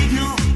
need you.